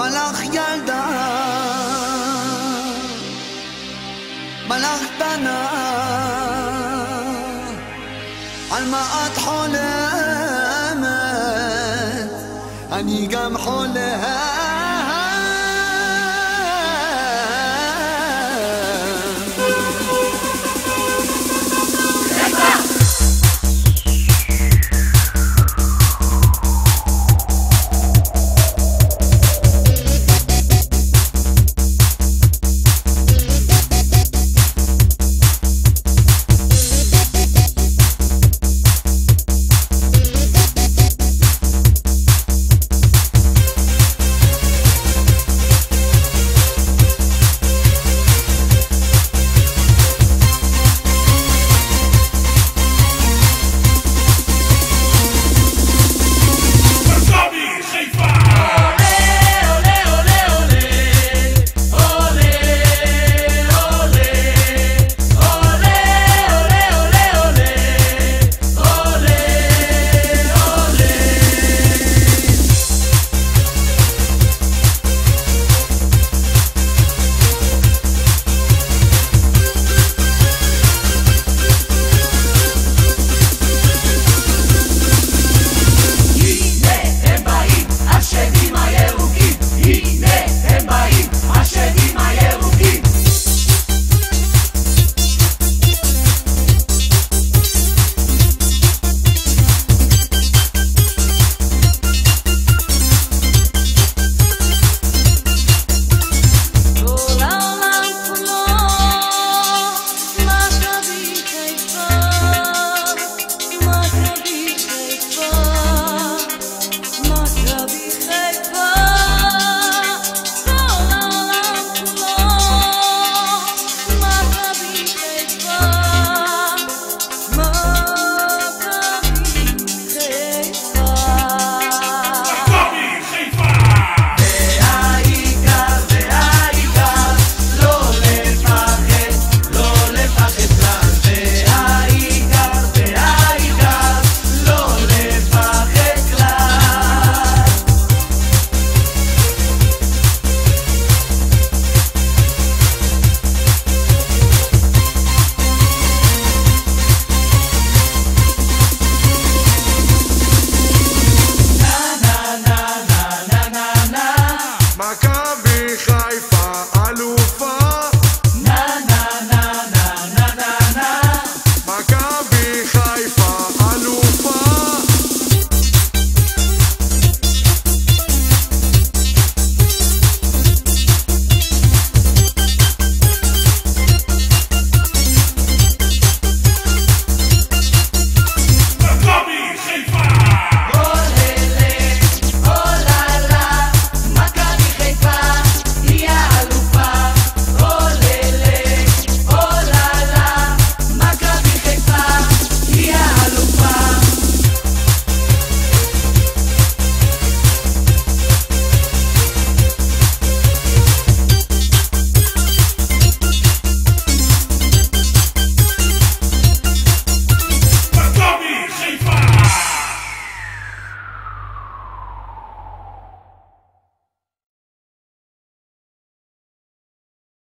מלאך ילדה, מלאך קטנה, על מה את חולמת? אני גם חולם